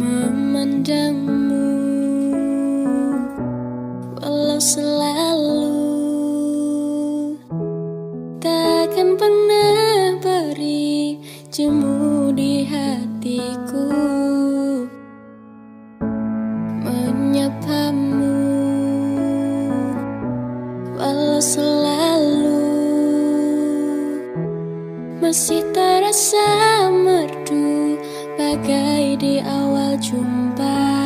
memandangmu walau selalu takkan pernah beri jemu di hatiku. Selalu. Masih terasa merdu Bagai di awal jumpa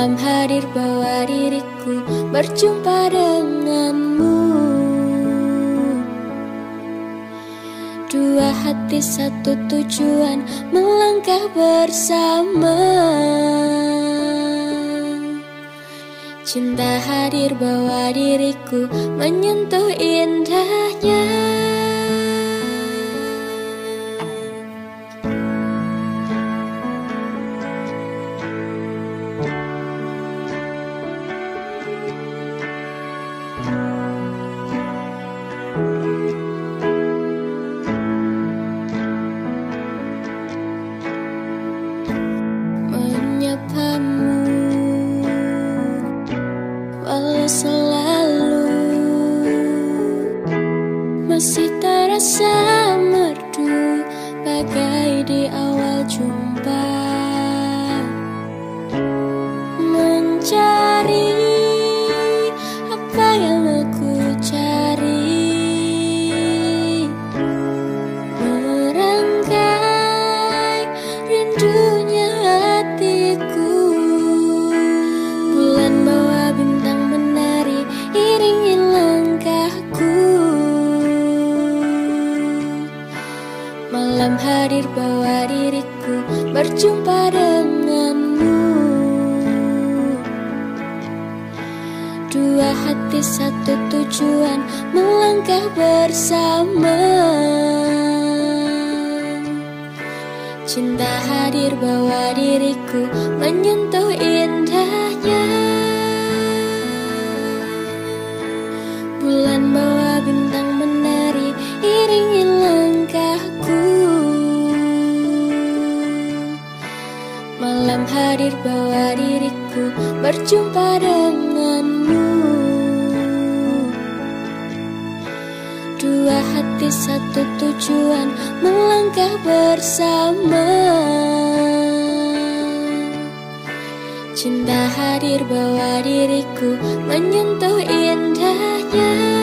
Malam hadir bawa diriku berjumpa denganmu. Dua hati satu tujuan melangkah bersama. Cinta hadir bawa diriku menyentuh indahnya Selalu. Masih terasa merdu Bagai di awal jumpa Malam hadir bawa diriku berjumpa denganmu. Dua hati satu tujuan melangkah bersama. Cinta hadir bawa diriku menyentuh indahnya hadir bawa diriku berjumpa denganmu. Dua hati satu tujuan melangkah bersama. Cinta hadir bawa diriku menyentuh indahnya